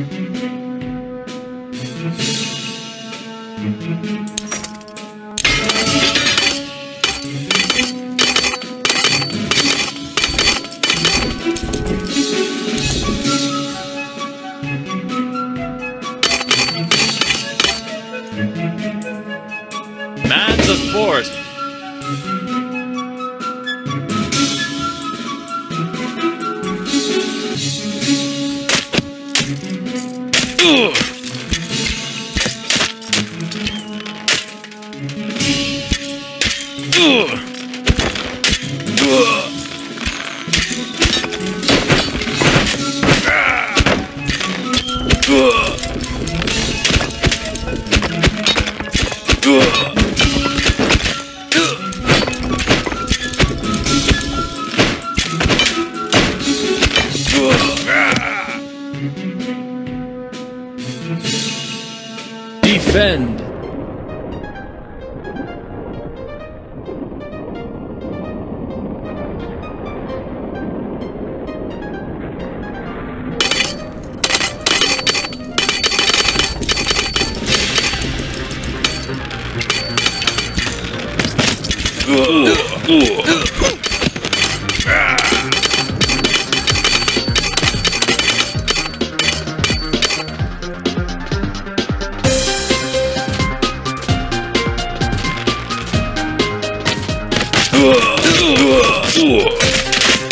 Man the fort. Ugh.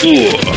Defend.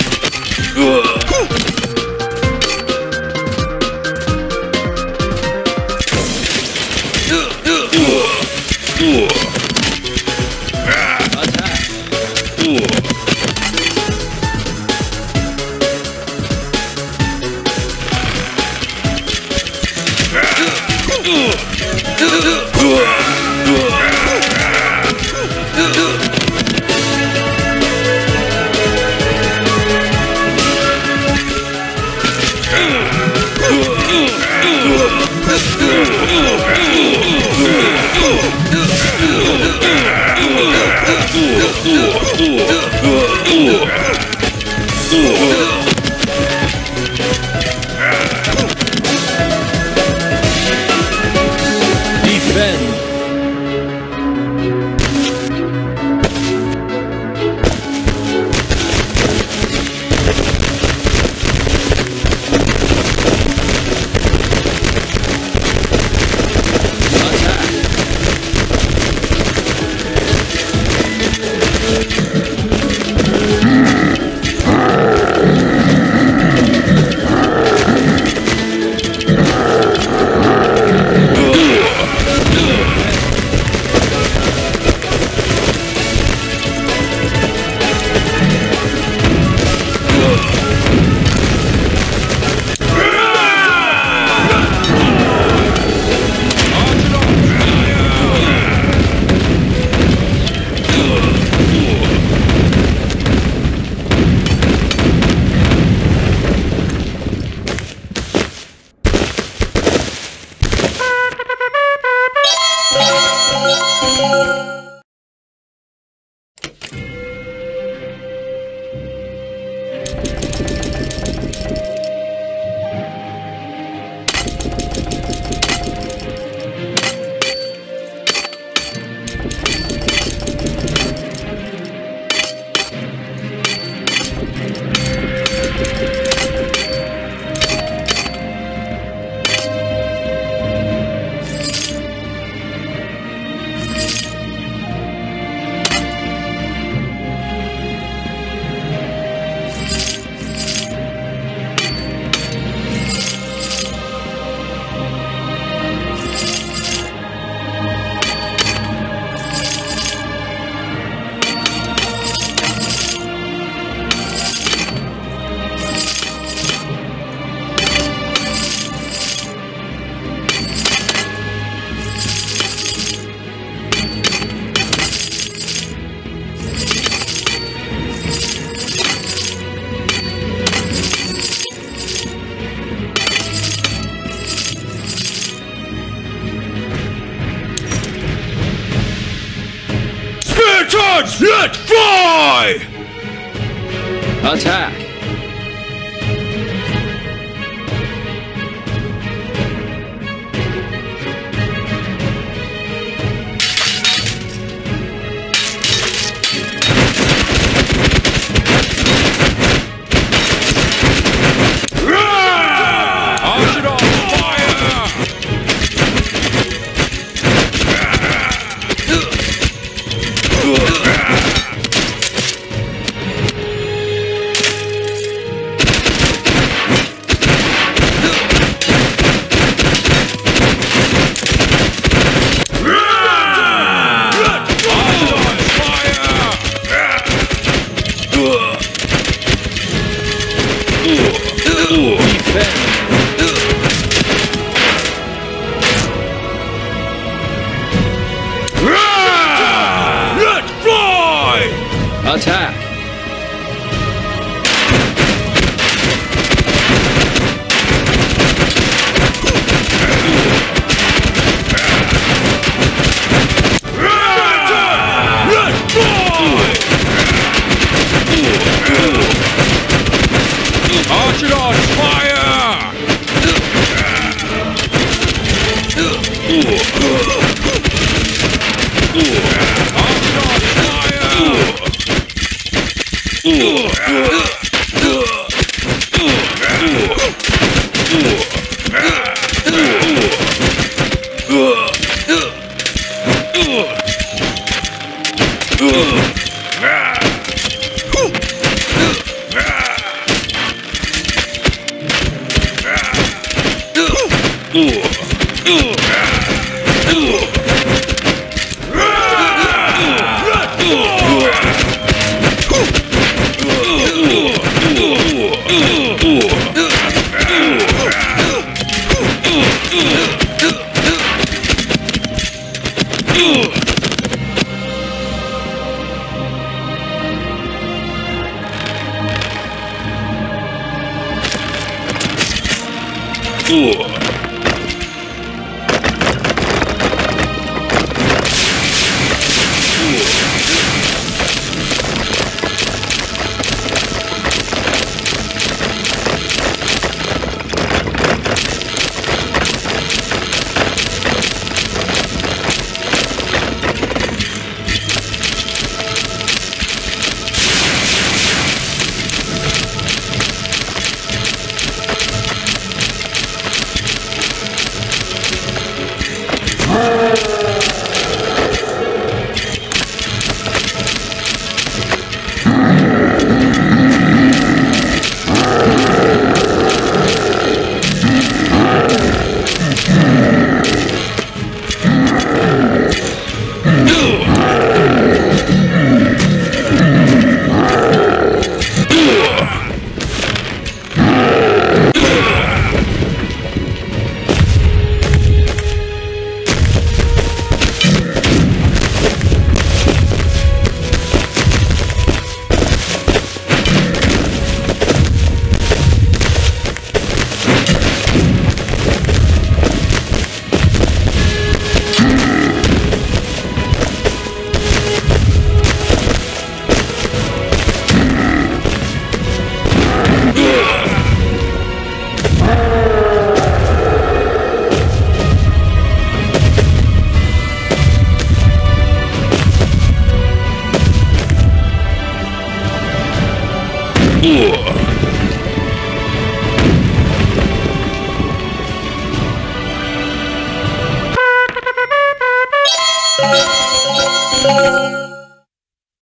Ooh, ooh, ooh. Spear charge! Let fly! Attack. Ugh! Neto.